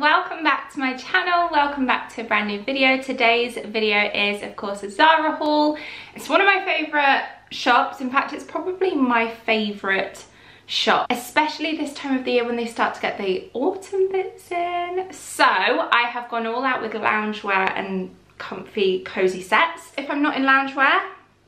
welcome back to my channel welcome back to a brand new video today's video is of course a Zara haul it's one of my favorite shops in fact it's probably my favorite shop especially this time of the year when they start to get the autumn bits in so I have gone all out with loungewear and comfy cozy sets if I'm not in loungewear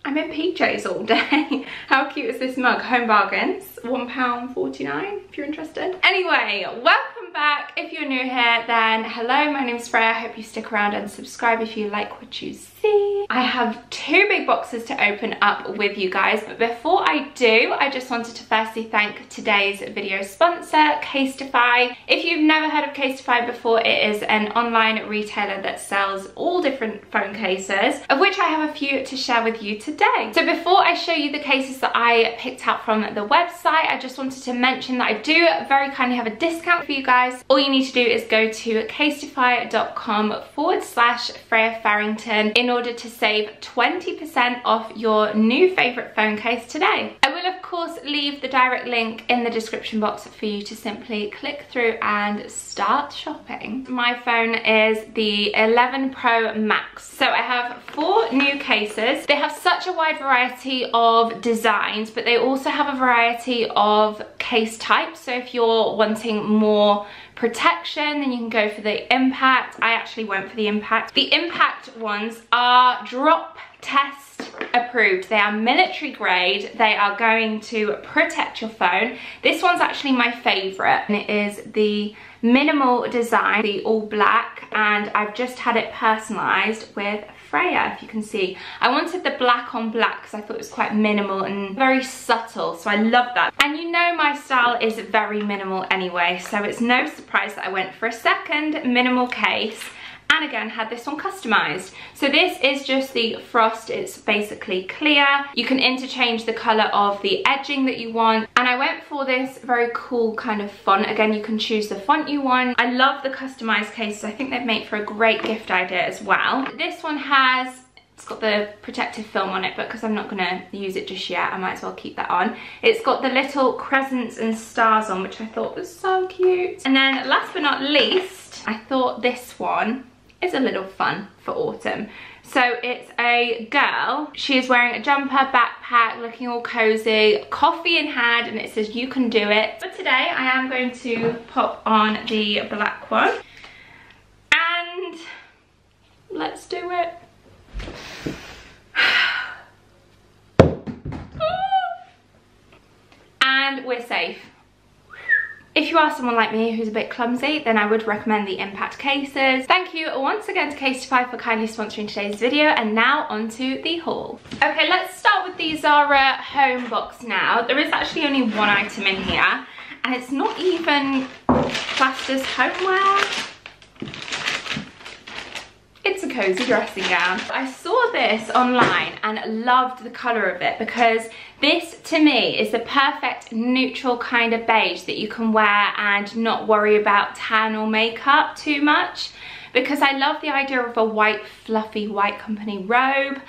I'm in PJs all day. How cute is this mug? Home Bargains, £1.49 if you're interested. Anyway, welcome back. If you're new here, then hello, my name is Freya. I hope you stick around and subscribe if you like what you see. I have two big boxes to open up with you guys, but before I do, I just wanted to firstly thank today's video sponsor, Casetify. If you've never heard of Casetify before, it is an online retailer that sells all different phone cases, of which I have a few to share with you today. So before I show you the cases that I picked out from the website, I just wanted to mention that I do very kindly have a discount for you guys guys, all you need to do is go to casetify.com forward slash Freya Farrington in order to save 20% off your new favourite phone case today. I will of course leave the direct link in the description box for you to simply click through and start shopping. My phone is the 11 Pro Max. So I have four new cases. They have such a wide variety of designs, but they also have a variety of case types. So if you're wanting more protection, then you can go for the impact. I actually went for the impact. The impact ones are drop test approved. They are military grade. They are going to protect your phone. This one's actually my favorite and it is the minimal design, the all black, and I've just had it personalized with Freya, if you can see. I wanted the black on black because I thought it was quite minimal and very subtle, so I love that. And you know my style is very minimal anyway, so it's no surprise that I went for a second minimal case and again had this one customized. So this is just the frost, it's basically clear. You can interchange the color of the edging that you want. And I went for this very cool kind of font. Again, you can choose the font you want. I love the customized cases. I think they've made for a great gift idea as well. This one has it's got the protective film on it, but because I'm not going to use it just yet, I might as well keep that on. It's got the little crescents and stars on, which I thought was so cute. And then last but not least, I thought this one is a little fun for autumn. So it's a girl, she is wearing a jumper, backpack, looking all cozy, coffee in hand, and it says you can do it. But today I am going to pop on the black one. And let's do it. and we're safe. If you are someone like me who's a bit clumsy, then I would recommend the Impact cases. Thank you once again to Casetify for kindly sponsoring today's video, and now onto the haul. Okay, let's start with the Zara home box now. There is actually only one item in here, and it's not even classed as homeware. Cozy dressing gown. I saw this online and loved the colour of it because this to me is the perfect neutral kind of beige that you can wear and not worry about tan or makeup too much because I love the idea of a white fluffy white company robe.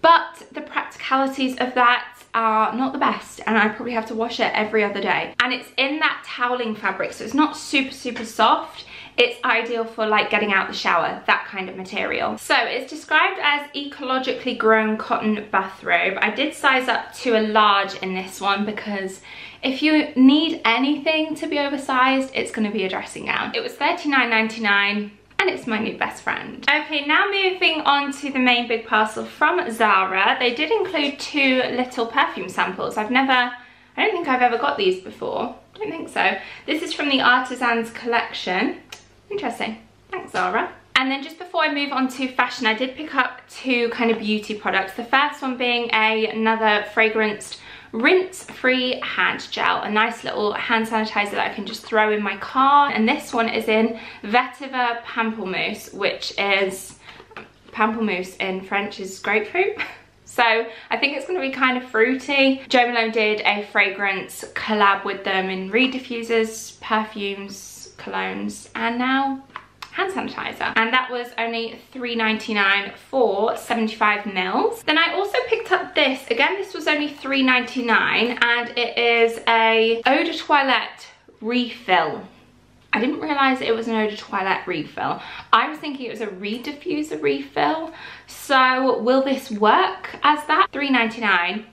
But the practicalities of that are not the best and I probably have to wash it every other day. And it's in that toweling fabric so it's not super super soft it's ideal for like getting out the shower, that kind of material. So it's described as ecologically grown cotton bathrobe. I did size up to a large in this one because if you need anything to be oversized, it's gonna be a dressing gown. It was $39.99 and it's my new best friend. Okay, now moving on to the main big parcel from Zara. They did include two little perfume samples. I've never, I don't think I've ever got these before. I don't think so. This is from the Artisans collection. Interesting. Thanks, Zara. And then just before I move on to fashion, I did pick up two kind of beauty products. The first one being a, another fragranced rinse-free hand gel, a nice little hand sanitizer that I can just throw in my car. And this one is in Vetiver Pamplemousse, which is, pamplemousse in French is grapefruit. So I think it's going to be kind of fruity. Jo Malone did a fragrance collab with them in Reed diffusers, perfumes, colognes and now hand sanitizer and that was only 3.99 for 75 mils then i also picked up this again this was only 3.99 and it is a eau de toilette refill I didn't realise it was an Eau de Toilette refill. I was thinking it was a Reed diffuser refill. So will this work as that? $3.99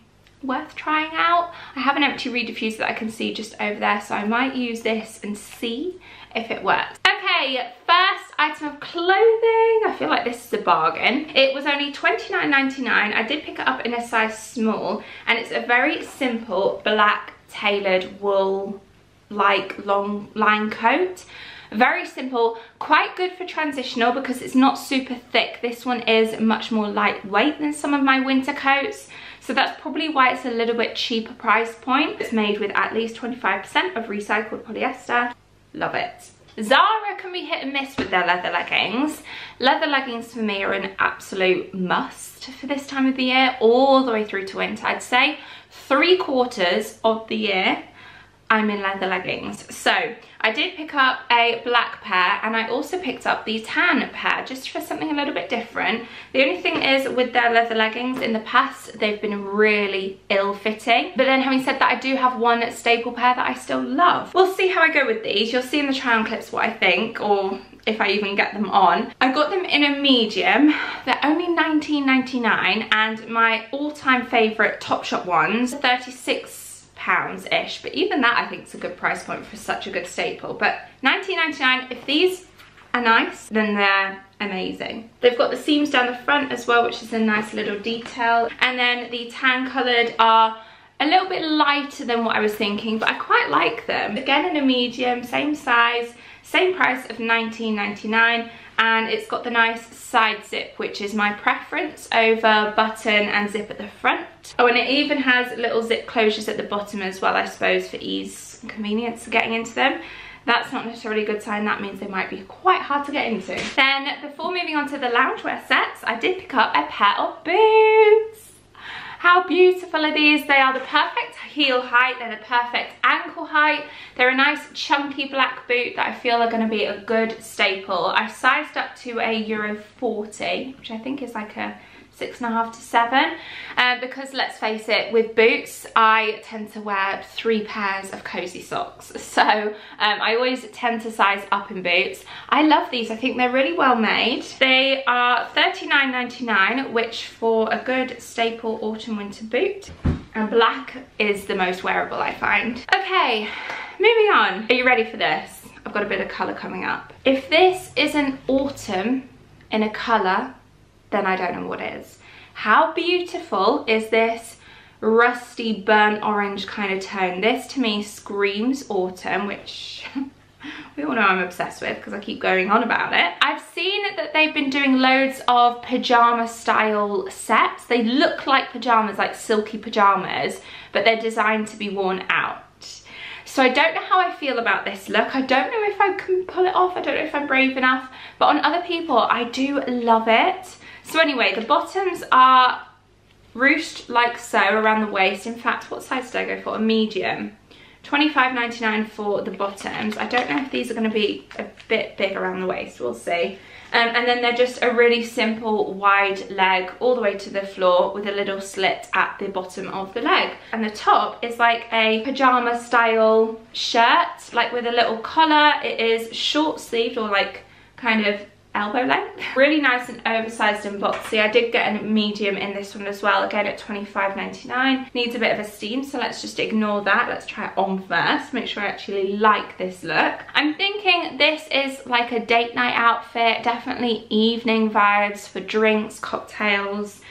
worth trying out. I have an empty Reed diffuser that I can see just over there, so I might use this and see if it works. Okay, first item of clothing. I feel like this is a bargain. It was only $29.99. I did pick it up in a size small, and it's a very simple black tailored wool like long line coat very simple quite good for transitional because it's not super thick this one is much more lightweight than some of my winter coats so that's probably why it's a little bit cheaper price point it's made with at least 25 percent of recycled polyester love it Zara can be hit and miss with their leather leggings. Leather leggings for me are an absolute must for this time of the year, all the way through to winter. I'd say three quarters of the year I'm in leather leggings. So I did pick up a black pair and I also picked up the tan pair just for something a little bit different. The only thing is with their leather leggings in the past, they've been really ill-fitting. But then having said that, I do have one staple pair that I still love. We'll see how I go with these. You'll see in the try-on clips what I think or if I even get them on. I got them in a medium. They're only $19.99 and my all-time favourite Topshop ones, 36 pounds-ish, but even that I think is a good price point for such a good staple. But 19.99, if these are nice, then they're amazing. They've got the seams down the front as well, which is a nice little detail. And then the tan coloured are a little bit lighter than what I was thinking, but I quite like them. Again in a medium, same size, same price of 19.99 and it's got the nice side zip which is my preference over button and zip at the front. Oh and it even has little zip closures at the bottom as well I suppose for ease and convenience getting into them. That's not necessarily a good sign, that means they might be quite hard to get into. Then before moving on to the loungewear sets, I did pick up a pair of boots. How beautiful are these? They are the perfect heel height, they're the perfect ankle height. They're a nice chunky black boot that I feel are gonna be a good staple. I've sized up to a Euro 40, which I think is like a six and a half to seven. Uh, because let's face it with boots I tend to wear three pairs of cozy socks. So um, I always tend to size up in boots. I love these. I think they're really well made. They are $39.99 which for a good staple autumn winter boot. And black is the most wearable I find. Okay moving on. Are you ready for this? I've got a bit of colour coming up. If this isn't autumn in a colour then I don't know what is. How beautiful is this rusty burnt orange kind of tone? This to me screams autumn, which we all know I'm obsessed with because I keep going on about it. I've seen that they've been doing loads of pyjama style sets. They look like pyjamas, like silky pyjamas, but they're designed to be worn out. So I don't know how I feel about this look. I don't know if I can pull it off. I don't know if I'm brave enough. But on other people, I do love it. So anyway, the bottoms are ruched like so around the waist. In fact, what size did I go for? A medium. 25.99 for the bottoms. I don't know if these are going to be a bit big around the waist. We'll see. Um, and then they're just a really simple wide leg all the way to the floor with a little slit at the bottom of the leg. And the top is like a pajama style shirt, like with a little collar. It is short sleeved or like kind of elbow length. Really nice and oversized and boxy. I did get a medium in this one as well, again at $25.99. Needs a bit of a steam, so let's just ignore that. Let's try it on first, make sure I actually like this look. I'm thinking this is like a date night outfit, definitely evening vibes for drinks, cocktails.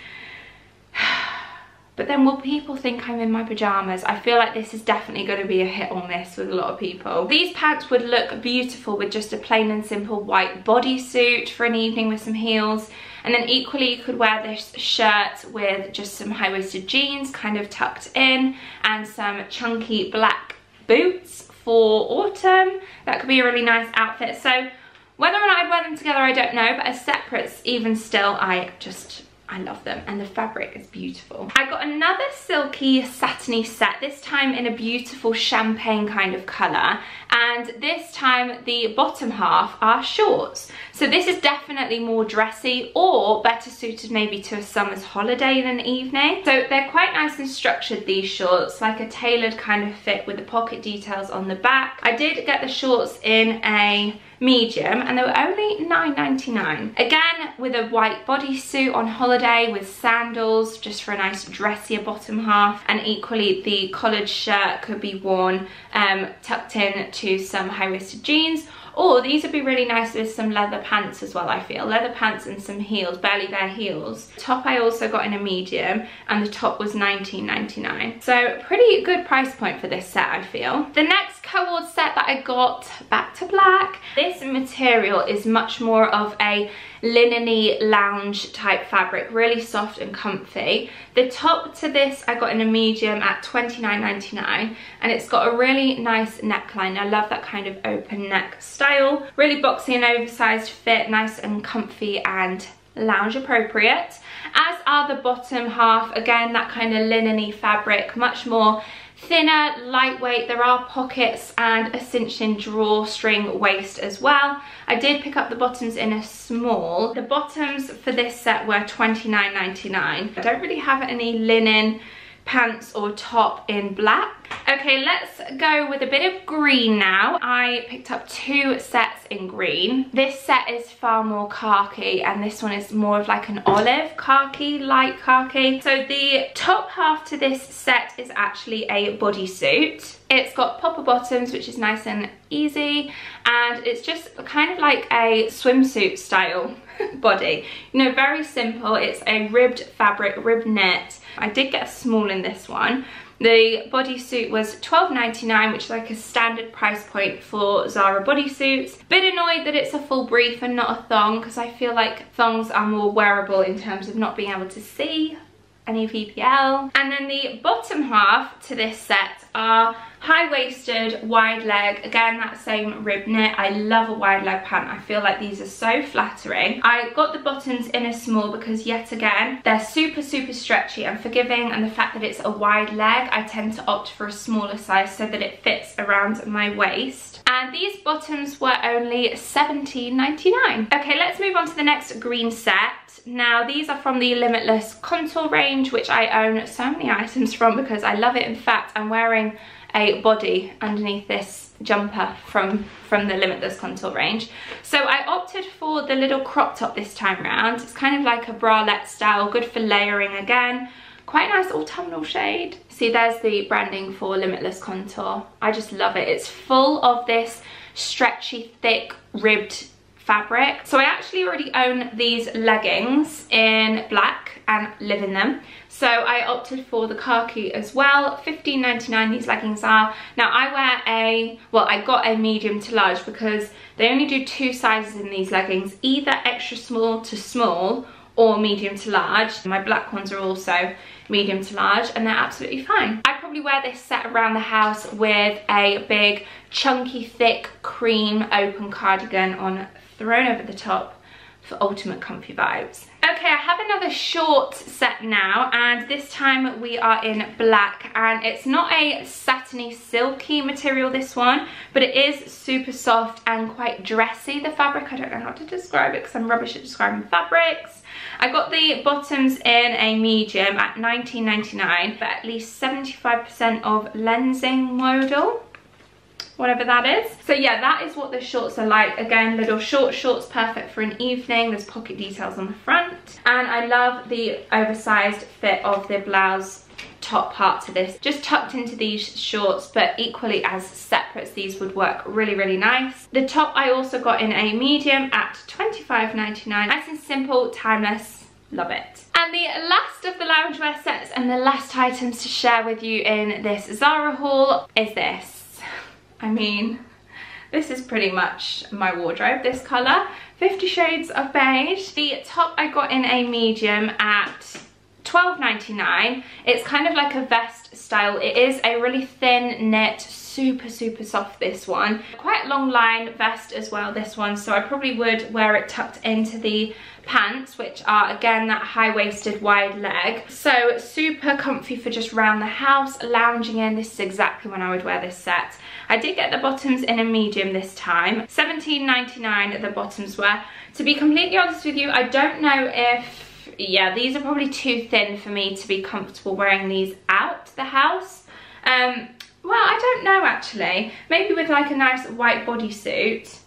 But then will people think I'm in my pyjamas? I feel like this is definitely going to be a hit or miss with a lot of people. These pants would look beautiful with just a plain and simple white bodysuit for an evening with some heels. And then equally you could wear this shirt with just some high-waisted jeans kind of tucked in and some chunky black boots for autumn. That could be a really nice outfit. So whether or not I'd wear them together, I don't know, but as separates, even still, I just I love them and the fabric is beautiful. I got another silky satiny set, this time in a beautiful champagne kind of colour and this time the bottom half are shorts. So this is definitely more dressy or better suited maybe to a summer's holiday in an evening. So they're quite nice and structured these shorts, like a tailored kind of fit with the pocket details on the back. I did get the shorts in a medium and they were only $9.99. Again, with a white bodysuit on holiday with sandals, just for a nice dressier bottom half. And equally, the collared shirt could be worn um, tucked in to some high-waisted jeans or these would be really nice with some leather pants as well, I feel. Leather pants and some heels, barely bare heels. Top I also got in a medium and the top was $19.99. So pretty good price point for this set, I feel. The next co-ord set that I got, back to black. This material is much more of a linen lounge type fabric, really soft and comfy. The top to this I got in a medium at $29.99 and it's got a really nice neckline. I love that kind of open neck style. Really boxy and oversized fit, nice and comfy and lounge appropriate as are the bottom half again that kind of linen fabric much more thinner, lightweight. There are pockets and a cinched-in drawstring waist as well. I did pick up the bottoms in a small. The bottoms for this set were $29.99. I don't really have any linen pants or top in black. Okay, let's go with a bit of green now. I picked up two sets in green. This set is far more khaki and this one is more of like an olive khaki, light khaki. So the top half to this set is actually a bodysuit. It's got popper bottoms, which is nice and easy. And it's just kind of like a swimsuit style body. You know, very simple. It's a ribbed fabric, ribbed knit. I did get a small in this one. The bodysuit was $12.99, which is like a standard price point for Zara bodysuits. Bit annoyed that it's a full brief and not a thong, because I feel like thongs are more wearable in terms of not being able to see any VPL. And then the bottom half to this set are high-waisted, wide leg. Again, that same rib knit. I love a wide leg pant. I feel like these are so flattering. I got the bottoms in a small because yet again, they're super, super stretchy and forgiving. And the fact that it's a wide leg, I tend to opt for a smaller size so that it fits around my waist. And these bottoms were only $17.99. Okay, let's move on to the next green set. Now, these are from the Limitless Contour range, which I own so many items from because I love it. In fact, I'm wearing a body underneath this jumper from from the limitless contour range. So i opted for the little crop top this time around it's kind of like a bralette style good for layering again. Quite nice autumnal shade. See there's the branding for limitless contour. I just love it. It's full of this stretchy thick ribbed fabric so i actually already own these leggings in black and live in them so I opted for the khaki as well. $15.99 these leggings are. Now I wear a, well I got a medium to large because they only do two sizes in these leggings, either extra small to small or medium to large. My black ones are also medium to large and they're absolutely fine. I probably wear this set around the house with a big chunky thick cream open cardigan on thrown over the top for ultimate comfy vibes. Okay, I have another short set now and this time we are in black and it's not a satiny silky material this one but it is super soft and quite dressy the fabric. I don't know how to describe it because I'm rubbish at describing fabrics. I got the bottoms in a medium at 19.99 but at least 75% of Lenzing modal whatever that is. So yeah, that is what the shorts are like. Again, little short shorts, perfect for an evening. There's pocket details on the front. And I love the oversized fit of the blouse top part to this just tucked into these shorts but equally as separates these would work really really nice the top i also got in a medium at 25.99 nice and simple timeless love it and the last of the loungewear sets and the last items to share with you in this zara haul is this I mean, this is pretty much my wardrobe, this colour. 50 Shades of Beige. The top I got in a medium at $12.99. It's kind of like a vest style. It is a really thin knit, super, super soft, this one. Quite long line vest as well, this one. So I probably would wear it tucked into the pants, which are again that high-waisted wide leg. So super comfy for just round the house, lounging in. This is exactly when I would wear this set. I did get the bottoms in a medium this time. 17.99 the bottoms were. To be completely honest with you, I don't know if yeah, these are probably too thin for me to be comfortable wearing these out the house. Um, well, I don't know actually. Maybe with like a nice white bodysuit.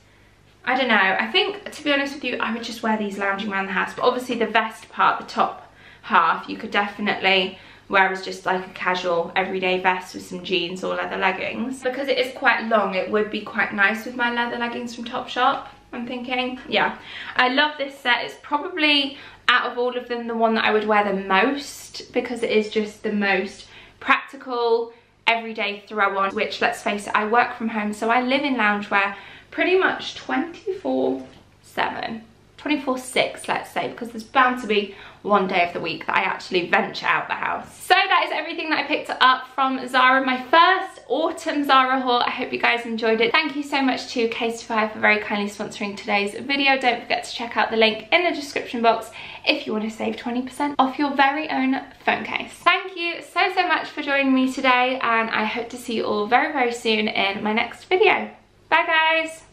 I don't know. I think, to be honest with you, I would just wear these lounging around the house. But obviously the vest part, the top half, you could definitely wear as just like a casual everyday vest with some jeans or leather leggings. Because it is quite long, it would be quite nice with my leather leggings from Topshop. I'm thinking. Yeah, I love this set. It's probably out of all of them the one that I would wear the most because it is just the most practical everyday throw on which let's face it I work from home so I live in loungewear pretty much 24 7 24 6 let's say because there's bound to be one day of the week that I actually venture out the house. So that is everything that I picked up from Zara, my first autumn Zara haul. I hope you guys enjoyed it. Thank you so much to Casetify for very kindly sponsoring today's video. Don't forget to check out the link in the description box if you want to save 20% off your very own phone case. Thank you so, so much for joining me today and I hope to see you all very, very soon in my next video. Bye guys!